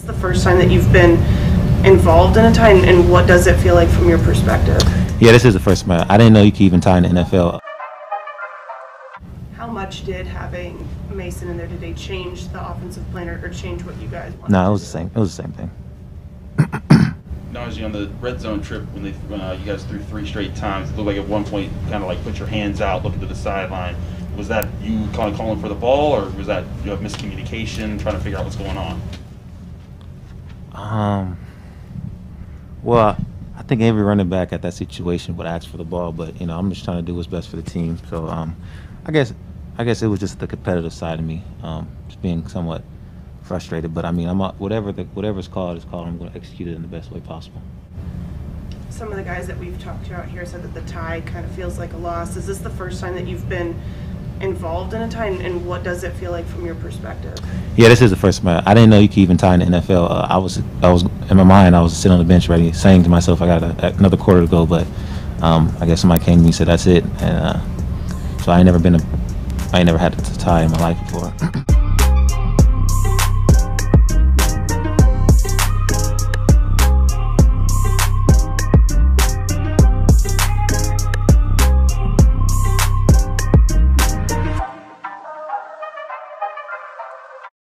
This is the first time that you've been involved in a tie, and- and what does it feel like from your perspective? Yeah, this is the first time. I didn't know you could even tie in the NFL. How much did having Mason in there today change the offensive plan or, or change what you guys wanted? No, it was the do? same. It was the same thing. Now, as you on the red zone trip when they when, uh, you guys threw three straight times, it looked like at one point kind of like put your hands out, looking to the sideline. Was that you kind of calling for the ball, or was that you know, miscommunication, trying to figure out what's going on? Um, well, I think every running back at that situation would ask for the ball, but you know, I'm just trying to do what's best for the team. So, um, I guess, I guess it was just the competitive side of me, um, just being somewhat frustrated. But I mean, I'm whatever the whatever's called is called. I'm going to execute it in the best way possible. Some of the guys that we've talked to out here said that the tie kind of feels like a loss. Is this the first time that you've been involved in a tie, and, what does it feel like from your perspective? Yeah, this is the first time. I didn't know you could even tie in the NFL. Uh, I was, I was in my mind, I was sitting on the bench ready, saying to myself, I got a, another quarter to go. But um, I guess somebody came to me and said, that's it. And uh, so I ain't never been a, I ain't never had to tie in my life before.